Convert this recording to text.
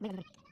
Venga, venga.